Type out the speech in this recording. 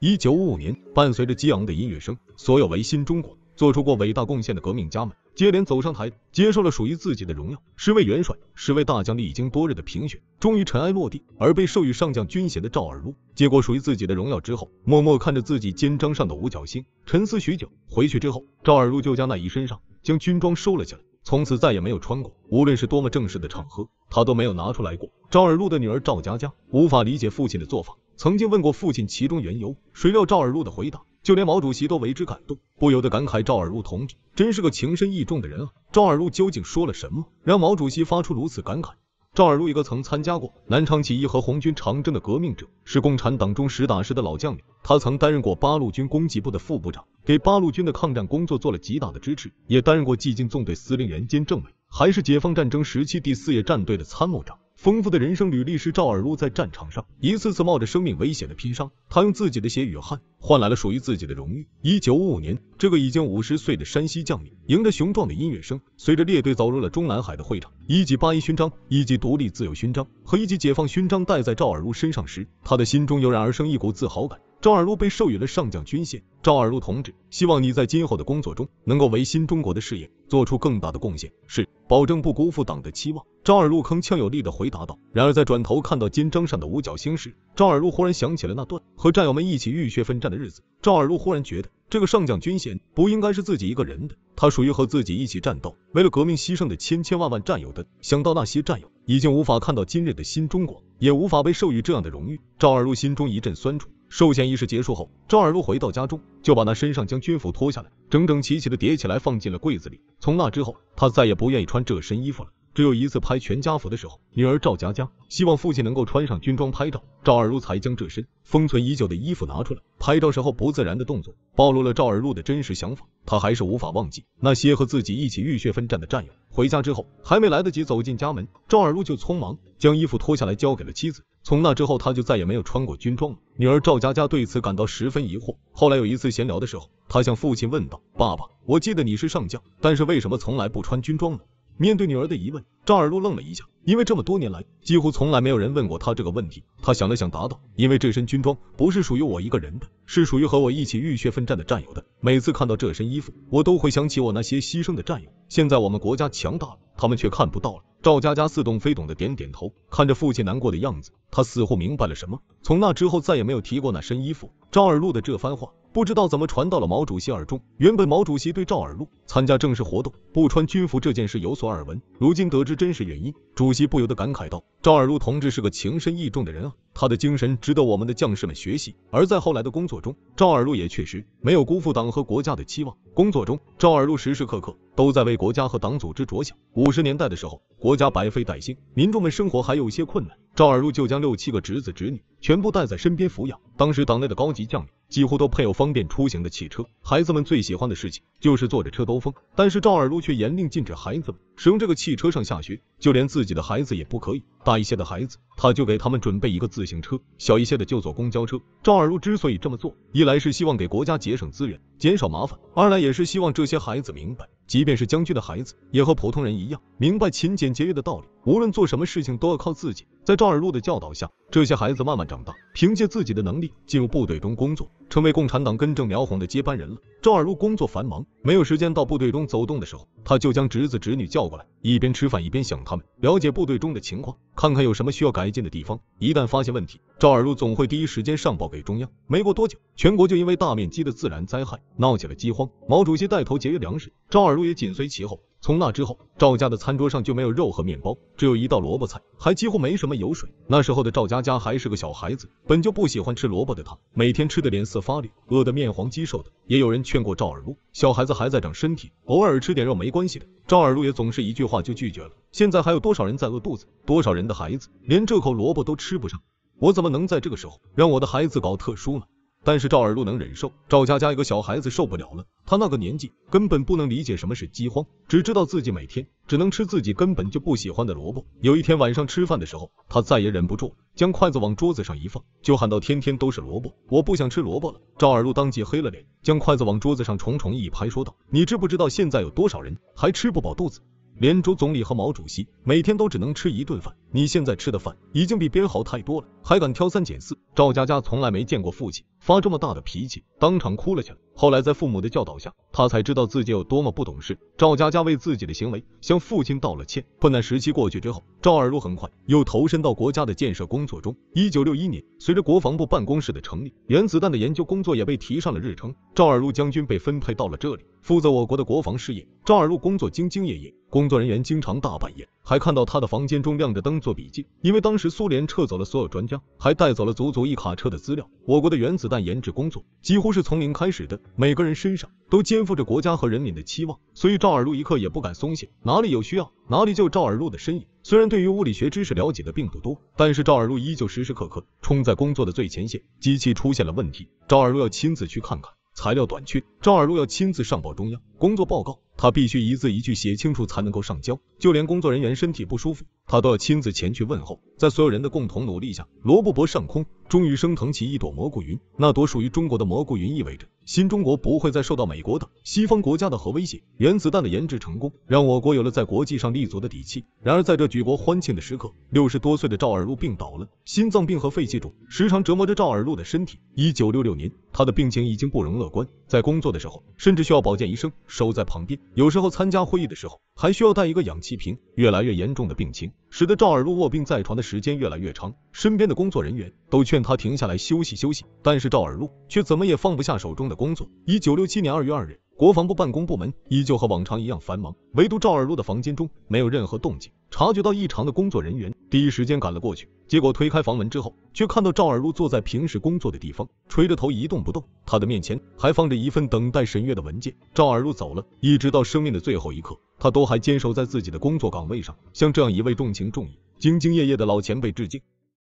一九五五年，伴随着激昂的音乐声，所有为新中国做出过伟大贡献的革命家们接连走上台，接受了属于自己的荣耀。十位元帅、十位大将历经多日的评选，终于尘埃落地，而被授予上将军衔的赵尔陆，接过属于自己的荣耀之后，默默看着自己肩章上的五角星，沉思许久。回去之后，赵尔陆就将那一身上将军装收了起来。从此再也没有穿过，无论是多么正式的场合，他都没有拿出来过。赵尔陆的女儿赵佳佳无法理解父亲的做法，曾经问过父亲其中缘由，谁料赵尔陆的回答，就连毛主席都为之感动，不由得感慨赵尔陆同志真是个情深义重的人啊！赵尔陆究竟说了什么，让毛主席发出如此感慨？赵尔陆一个曾参加过南昌起义和红军长征的革命者，是共产党中实打实的老将领。他曾担任过八路军供给部的副部长，给八路军的抗战工作做了极大的支持，也担任过冀晋纵队司令员兼政委，还是解放战争时期第四野战队的参谋长。丰富的人生履历是赵尔陆在战场上一次次冒着生命危险的拼杀，他用自己的血与汗换来了属于自己的荣誉。一九五五年，这个已经五十岁的山西将领，迎着雄壮的音乐声，随着列队走入了中南海的会场。一级八一勋章、一级独立自由勋章和一级解放勋章戴在赵尔陆身上时，他的心中油然而生一股自豪感。赵尔陆被授予了上将军衔。赵尔陆同志，希望你在今后的工作中能够为新中国的事业做出更大的贡献。是，保证不辜负党的期望。赵尔陆铿锵有力的回答道。然而在转头看到肩章上的五角星时，赵尔陆忽然想起了那段和战友们一起浴血奋战的日子。赵尔陆忽然觉得，这个上将军衔不应该是自己一个人的，他属于和自己一起战斗、为了革命牺牲的千千万万战友的。想到那些战友已经无法看到今日的新中国，也无法被授予这样的荣誉，赵尔陆心中一阵酸楚。授衔仪式结束后，赵尔陆回到家中，就把那身上将军服脱下来，整整齐齐的叠起来，放进了柜子里。从那之后，他再也不愿意穿这身衣服了。只有一次拍全家福的时候，女儿赵佳佳希望父亲能够穿上军装拍照，赵尔陆才将这身封存已久的衣服拿出来。拍照时候不自然的动作，暴露了赵尔陆的真实想法。他还是无法忘记那些和自己一起浴血奋战的战友。回家之后，还没来得及走进家门，赵尔陆就匆忙将衣服脱下来交给了妻子。从那之后，他就再也没有穿过军装了。女儿赵佳佳对此感到十分疑惑。后来有一次闲聊的时候，她向父亲问道：“爸爸，我记得你是上将，但是为什么从来不穿军装呢？”面对女儿的疑问，赵尔禄愣了一下，因为这么多年来，几乎从来没有人问过他这个问题。他想了想，答道：“因为这身军装不是属于我一个人的，是属于和我一起浴血奋战的战友的。每次看到这身衣服，我都会想起我那些牺牲的战友。现在我们国家强大了，他们却看不到了。”赵佳佳似懂非懂的点点头，看着父亲难过的样子，他似乎明白了什么。从那之后，再也没有提过那身衣服。赵尔陆的这番话。不知道怎么传到了毛主席耳中。原本毛主席对赵尔陆参加正式活动不穿军服这件事有所耳闻，如今得知真实原因，主席不由得感慨道：“赵尔陆同志是个情深义重的人啊，他的精神值得我们的将士们学习。”而在后来的工作中，赵尔陆也确实没有辜负党和国家的期望。工作中，赵尔陆时时刻刻都在为国家和党组织着想。五十年代的时候，国家百废待兴，民众们生活还有些困难，赵尔陆就将六七个侄子侄女全部带在身边抚养。当时党内的高级将领。几乎都配有方便出行的汽车，孩子们最喜欢的事情就是坐着车兜风。但是赵尔陆却严令禁止孩子们使用这个汽车上下学，就连自己的孩子也不可以。大一些的孩子，他就给他们准备一个自行车；小一些的就坐公交车。赵尔陆之所以这么做，一来是希望给国家节省资源，减少麻烦；二来也是希望这些孩子明白，即便是将军的孩子，也和普通人一样，明白勤俭节约的道理。无论做什么事情，都要靠自己。在赵尔陆的教导下，这些孩子慢慢长大，凭借自己的能力进入部队中工作。成为共产党根正苗红的接班人了。赵尔陆工作繁忙，没有时间到部队中走动的时候，他就将侄子侄女叫过来，一边吃饭一边想他们，了解部队中的情况，看看有什么需要改进的地方。一旦发现问题，赵尔陆总会第一时间上报给中央。没过多久，全国就因为大面积的自然灾害闹起了饥荒。毛主席带头节约粮食，赵尔陆也紧随其后。从那之后，赵家的餐桌上就没有肉和面包，只有一道萝卜菜，还几乎没什么油水。那时候的赵佳佳还是个小孩子，本就不喜欢吃萝卜的她，每天吃的脸色发绿，饿得面黄肌瘦的。也有人劝过赵尔陆，小孩子还在长身体，偶尔吃点肉没关系的。赵尔陆也总是一句话就拒绝了。现在还有多少人在饿肚子？多少人的孩子连这口萝卜都吃不上？我怎么能在这个时候让我的孩子搞特殊呢？但是赵尔陆能忍受，赵佳佳一个小孩子受不了了。他那个年纪根本不能理解什么是饥荒，只知道自己每天只能吃自己根本就不喜欢的萝卜。有一天晚上吃饭的时候，他再也忍不住，将筷子往桌子上一放，就喊到：“天天都是萝卜，我不想吃萝卜了。”赵尔陆当即黑了脸，将筷子往桌子上重重一拍，说道：“你知不知道现在有多少人还吃不饱肚子？”连周总理和毛主席每天都只能吃一顿饭，你现在吃的饭已经比别人好太多了，还敢挑三拣四。赵佳佳从来没见过父亲。发这么大的脾气，当场哭了起来。后来在父母的教导下，他才知道自己有多么不懂事。赵佳佳为自己的行为向父亲道了歉。困难时期过去之后，赵尔陆很快又投身到国家的建设工作中。一九六一年，随着国防部办公室的成立，原子弹的研究工作也被提上了日程。赵尔陆将军被分配到了这里，负责我国的国防事业。赵尔陆工作兢兢业业，工作人员经常大半夜还看到他的房间中亮着灯做笔记，因为当时苏联撤走了所有专家，还带走了足足一卡车的资料。我国的原子弹研制工作几乎是从零开始的，每个人身上都肩负着国家和人民的期望，所以赵尔陆一刻也不敢松懈，哪里有需要，哪里就有赵尔陆的身影。虽然对于物理学知识了解的并不多，但是赵尔陆依旧时时刻刻冲在工作的最前线。机器出现了问题，赵尔陆要亲自去看看；材料短缺，赵尔陆要亲自上报中央。工作报告，他必须一字一句写清楚才能够上交，就连工作人员身体不舒服，他都要亲自前去问候。在所有人的共同努力下，罗布泊上空终于升腾起一朵蘑菇云。那朵属于中国的蘑菇云意味着新中国不会再受到美国等西方国家的核威胁。原子弹的研制成功，让我国有了在国际上立足的底气。然而，在这举国欢庆的时刻，六十多岁的赵尔陆病倒了，心脏病和肺气肿时常折磨着赵尔陆的身体。一九六六年，他的病情已经不容乐观，在工作的时候，甚至需要保健医生。守在旁边，有时候参加会议的时候还需要带一个氧气瓶。越来越严重的病情使得赵尔陆卧病在床的时间越来越长，身边的工作人员都劝他停下来休息休息，但是赵尔陆却怎么也放不下手中的工作。一九六七年二月二日。国防部办公部门依旧和往常一样繁忙，唯独赵尔陆的房间中没有任何动静。察觉到异常的工作人员第一时间赶了过去，结果推开房门之后，却看到赵尔路坐在平时工作的地方，垂着头一动不动。他的面前还放着一份等待审阅的文件。赵尔路走了，一直到生命的最后一刻，他都还坚守在自己的工作岗位上，向这样一位重情重义、兢兢业业的老前辈致敬。